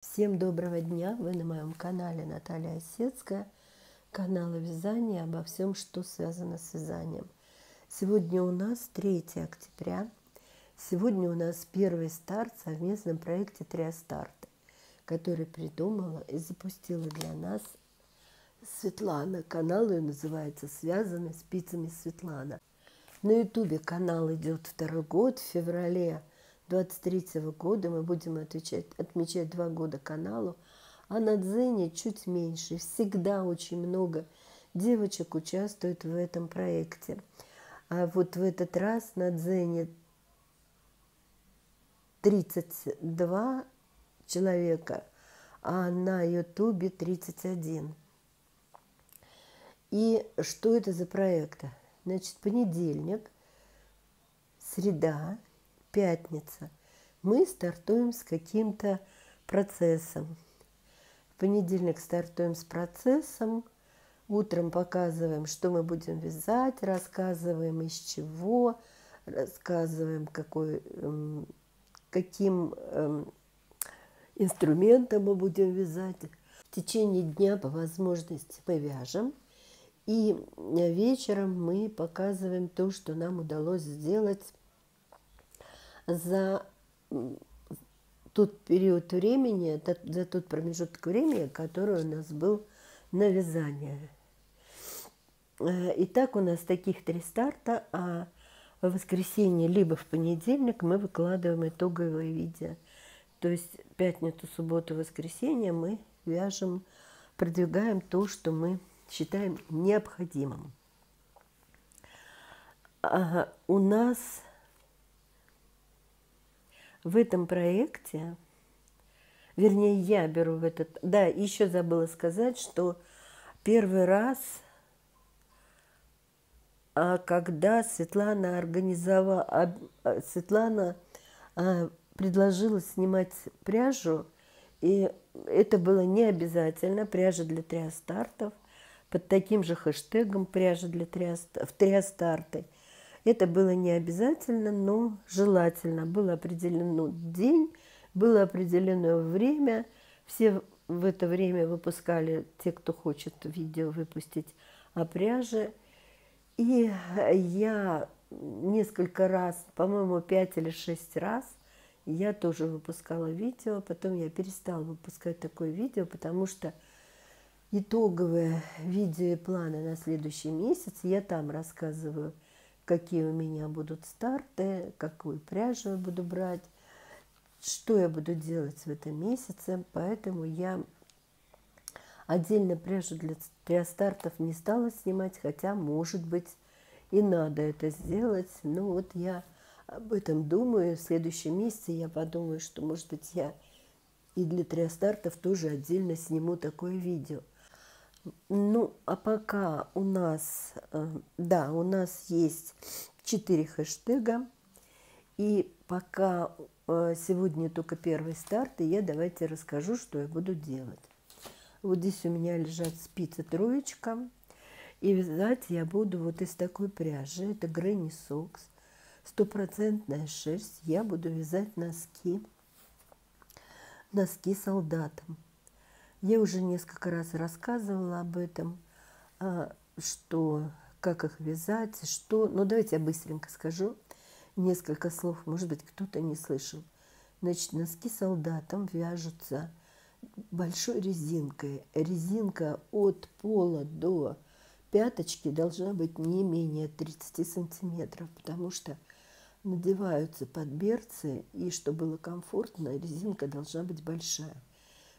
Всем доброго дня! Вы на моем канале Наталья Осецкая, канал вязания обо всем, что связано с вязанием. Сегодня у нас 3 октября. Сегодня у нас первый старт в совместном проекте «Триастарты», который придумала и запустила для нас Светлана. Канал ее называется «Связанный спицами Светлана». На ютубе канал идет второй год, в феврале 23 года мы будем отвечать, отмечать два года каналу, а на Дзене чуть меньше. Всегда очень много девочек участвует в этом проекте. А вот в этот раз на Дзене 32 человека, а на Ютубе 31. И что это за проект? Значит, понедельник, среда, пятница. Мы стартуем с каким-то процессом. В понедельник стартуем с процессом. Утром показываем, что мы будем вязать, рассказываем из чего, рассказываем, какой, эм, каким эм, инструментом мы будем вязать. В течение дня по возможности мы вяжем. И вечером мы показываем то, что нам удалось сделать за тот период времени, за тот промежуток времени, который у нас был на вязание. Э, Итак, у нас таких три старта, а в воскресенье либо в понедельник мы выкладываем итоговые видео. То есть пятницу, субботу, воскресенье мы вяжем, продвигаем то, что мы считаем необходимым. А у нас в этом проекте, вернее, я беру в этот... Да, еще забыла сказать, что первый раз, а когда Светлана организовала... Светлана а, предложила снимать пряжу, и это было не обязательно, пряжа для триастартов, под таким же хэштегом пряжа для триаст... в триастарты – это было не обязательно, но желательно. Был определен день, было определенное время. Все в это время выпускали, те, кто хочет видео выпустить о пряже. И я несколько раз, по-моему, пять или шесть раз, я тоже выпускала видео. Потом я перестала выпускать такое видео, потому что итоговые видео и планы на следующий месяц я там рассказываю – какие у меня будут старты, какую пряжу я буду брать, что я буду делать в этом месяце. Поэтому я отдельно пряжу для, для стартов не стала снимать, хотя, может быть, и надо это сделать. Но вот я об этом думаю. В следующем месяце я подумаю, что, может быть, я и для триастартов тоже отдельно сниму такое видео. Ну, а пока у нас, э, да, у нас есть 4 хэштега. И пока э, сегодня только первый старт, и я давайте расскажу, что я буду делать. Вот здесь у меня лежат спицы троечка. И вязать я буду вот из такой пряжи. Это Грэнни Сокс. Стопроцентная шерсть. Я буду вязать носки. Носки солдатам. Я уже несколько раз рассказывала об этом, а, что, как их вязать, что... Ну, давайте я быстренько скажу несколько слов, может быть, кто-то не слышал. Значит, носки солдатам вяжутся большой резинкой. Резинка от пола до пяточки должна быть не менее 30 сантиметров, потому что надеваются под берцы, и чтобы было комфортно, резинка должна быть большая.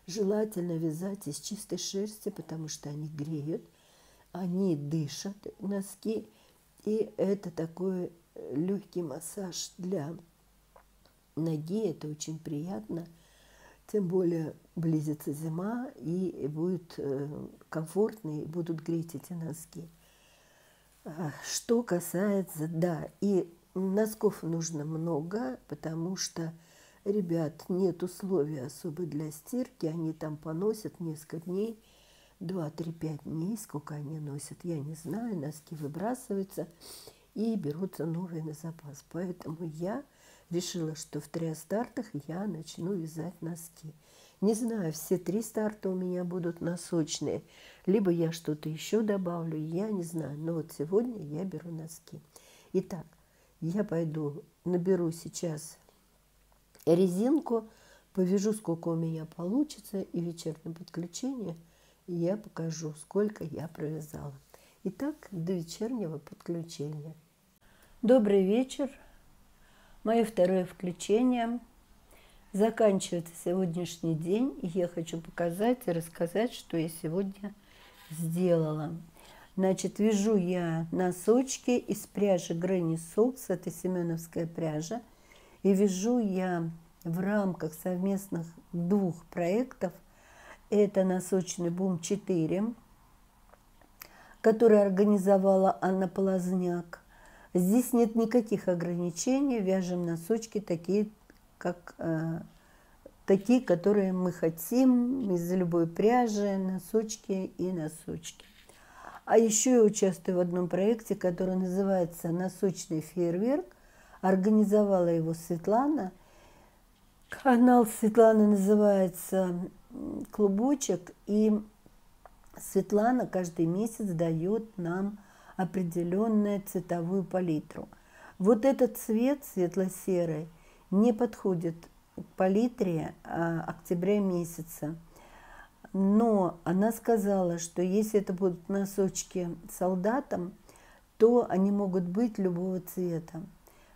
Желательно вязать из чистой шерсти, потому что они греют, они дышат, носки. И это такой легкий массаж для ноги. Это очень приятно. Тем более близится зима, и будет э, комфортно, и будут греть эти носки. А, что касается, да, и носков нужно много, потому что Ребят, нет условий особо для стирки, они там поносят несколько дней, 2-3-5 дней, сколько они носят, я не знаю, носки выбрасываются и берутся новые на запас. Поэтому я решила, что в триастартах я начну вязать носки. Не знаю, все три старта у меня будут носочные. Либо я что-то еще добавлю, я не знаю. Но вот сегодня я беру носки. Итак, я пойду, наберу сейчас резинку, повяжу, сколько у меня получится, и вечернее подключение я покажу, сколько я провязала. Итак, до вечернего подключения. Добрый вечер. Мое второе включение – Заканчивается сегодняшний день, и я хочу показать и рассказать, что я сегодня сделала. Значит, вяжу я носочки из пряжи Granny Socks, это семеновская пряжа, и вяжу я в рамках совместных двух проектов. Это носочный бум 4, который организовала Анна Полозняк. Здесь нет никаких ограничений, вяжем носочки такие как э, такие, которые мы хотим из любой пряжи, носочки и носочки. А еще я участвую в одном проекте, который называется «Носочный фейерверк». Организовала его Светлана. Канал Светланы называется «Клубочек». И Светлана каждый месяц дает нам определенную цветовую палитру. Вот этот цвет светло-серый – не подходит к палитре а, октября месяца. Но она сказала, что если это будут носочки солдатам, то они могут быть любого цвета.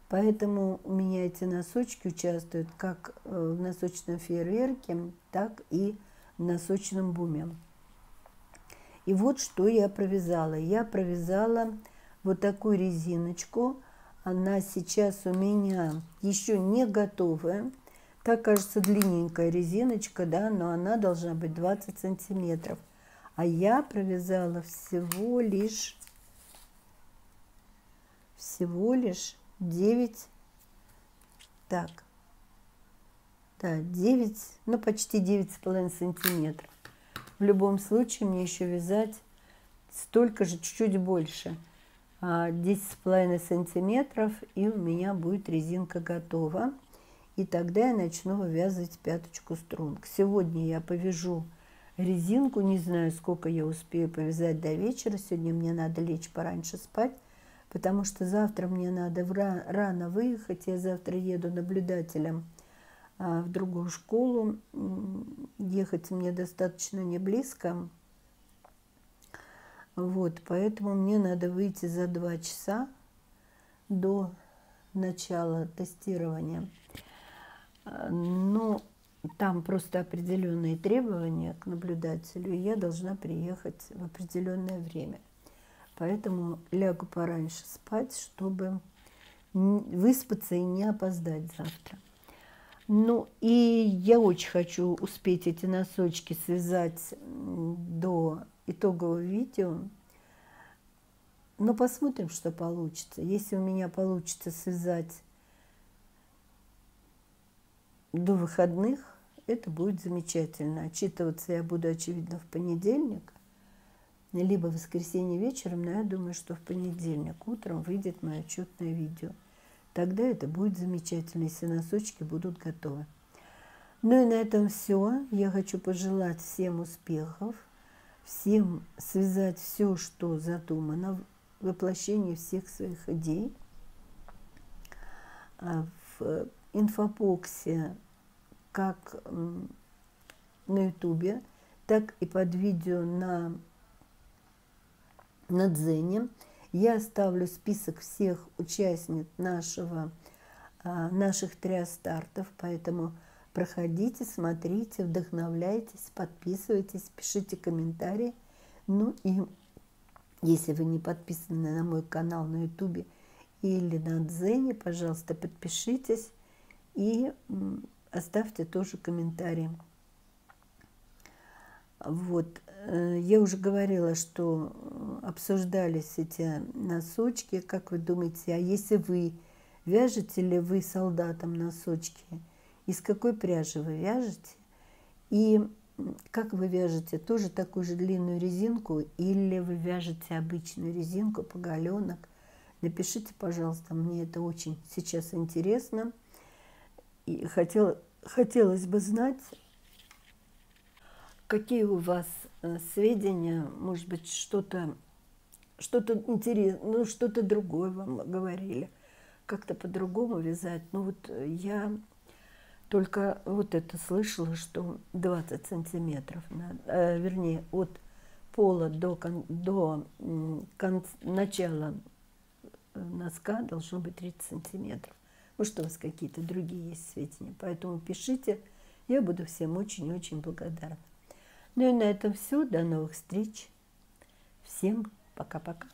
Поэтому у меня эти носочки участвуют как э, в носочном фейерверке, так и в носочном буме. И вот что я провязала. Я провязала вот такую резиночку она сейчас у меня еще не готовая. Так кажется длинненькая резиночка, да, но она должна быть 20 сантиметров. А я провязала всего лишь, всего лишь 9, так, да, 9, ну почти 9,5 сантиметров. В любом случае мне еще вязать столько же, чуть-чуть больше – 10,5 сантиметров, и у меня будет резинка готова. И тогда я начну вывязывать пяточку струнг. Сегодня я повяжу резинку, не знаю, сколько я успею повязать до вечера. Сегодня мне надо лечь пораньше спать, потому что завтра мне надо рано выехать. Я завтра еду наблюдателем а, в другую школу. Ехать мне достаточно не близко, вот, поэтому мне надо выйти за два часа до начала тестирования. Но там просто определенные требования к наблюдателю, и я должна приехать в определенное время. Поэтому лягу пораньше спать, чтобы выспаться и не опоздать завтра. Ну, и я очень хочу успеть эти носочки связать до итогового видео. Но посмотрим, что получится. Если у меня получится связать до выходных, это будет замечательно. Отчитываться я буду, очевидно, в понедельник, либо в воскресенье вечером, но я думаю, что в понедельник утром выйдет мое отчетное видео. Тогда это будет замечательно, если носочки будут готовы. Ну и на этом все. Я хочу пожелать всем успехов всем связать все, что задумано, воплощение всех своих идей. А в инфобоксе, как на ютубе, так и под видео на, на Дзене. Я оставлю список всех участниц нашего, а, наших триастартов, поэтому Проходите, смотрите, вдохновляйтесь, подписывайтесь, пишите комментарии. Ну и если вы не подписаны на мой канал на ютубе или на Дзене, пожалуйста, подпишитесь и оставьте тоже комментарии. Вот, э, я уже говорила, что обсуждались эти носочки. Как вы думаете, а если вы вяжете ли вы солдатам носочки – из какой пряжи вы вяжете и как вы вяжете, тоже такую же длинную резинку или вы вяжете обычную резинку, поголенок. Напишите, пожалуйста, мне это очень сейчас интересно. И хотел, хотелось бы знать, какие у вас э, сведения, может быть, что-то что-то интересное, ну, что-то другое вам говорили, как-то по-другому вязать. Ну, вот я только вот это слышала, что 20 сантиметров, надо, э, вернее, от пола до, до конца, начала э, носка должно быть 30 сантиметров. Может, у вас какие-то другие есть сведения. Поэтому пишите, я буду всем очень-очень благодарна. Ну и на этом все. До новых встреч. Всем пока-пока.